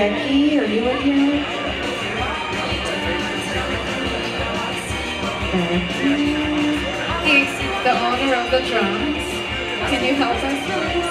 Becky, are you here? Becky? He's the owner of the drums. Can you help us?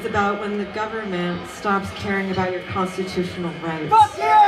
is about when the government stops caring about your constitutional rights. Fuck!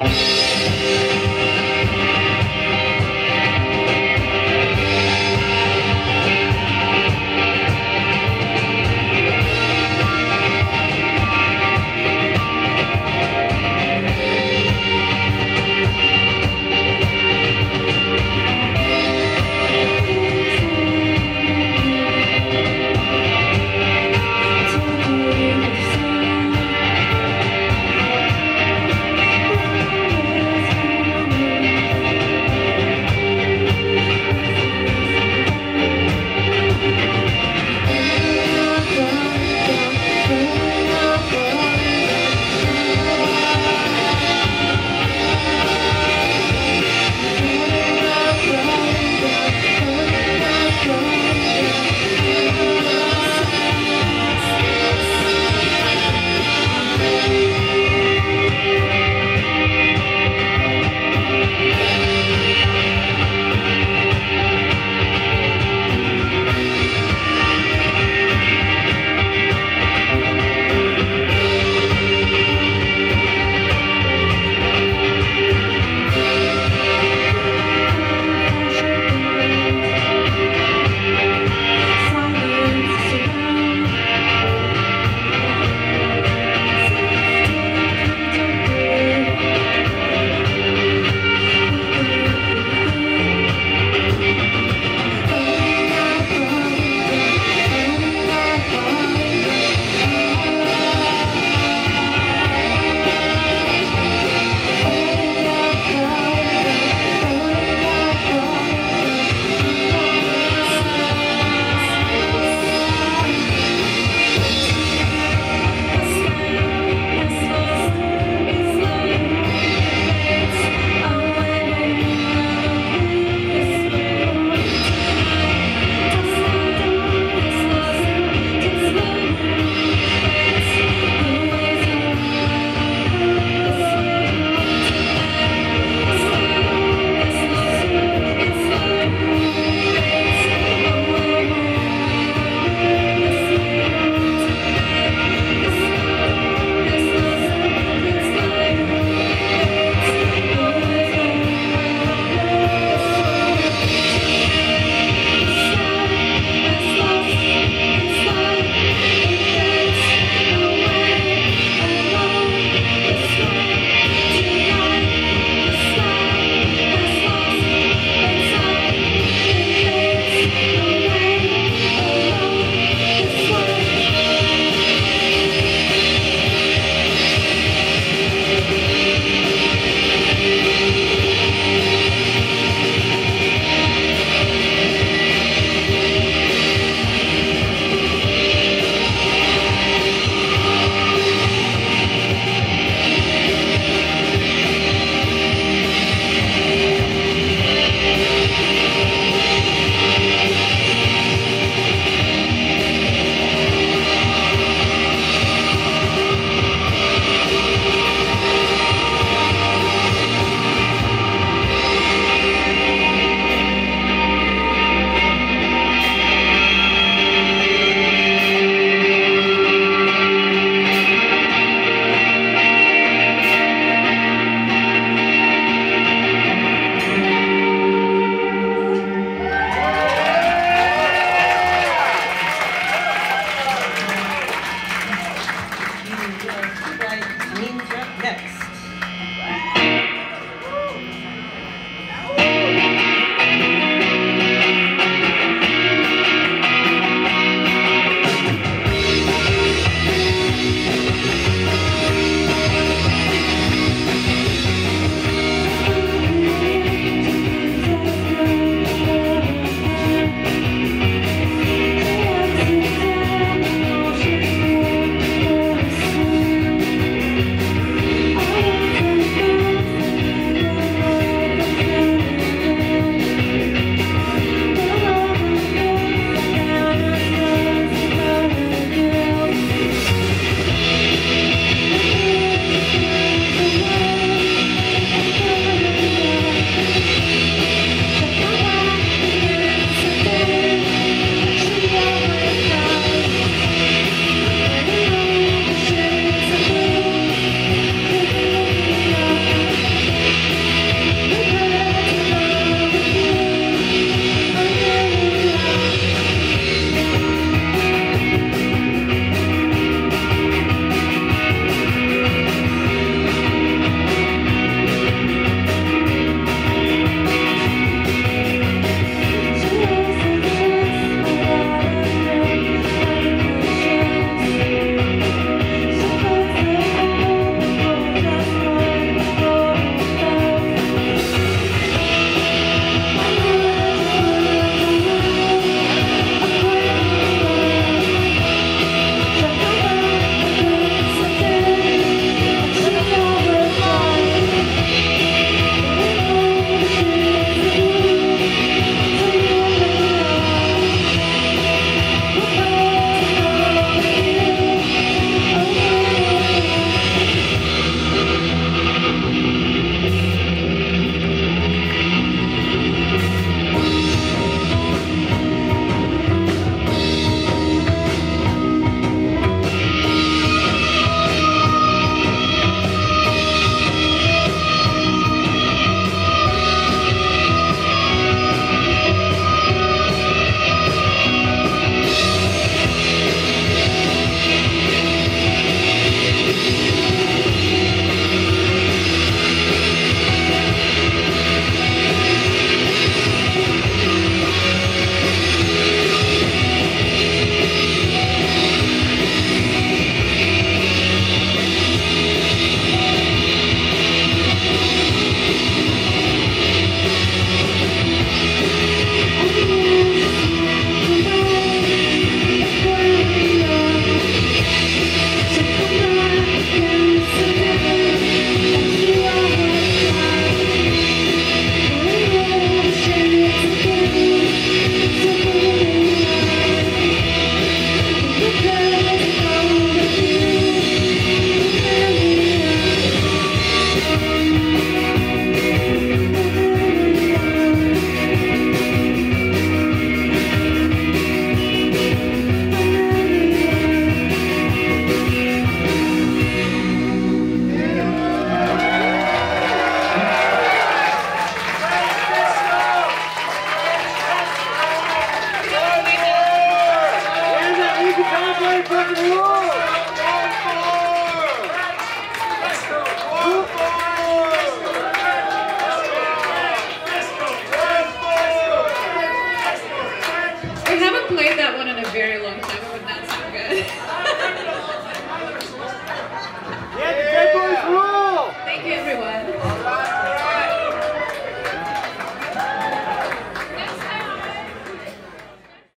Música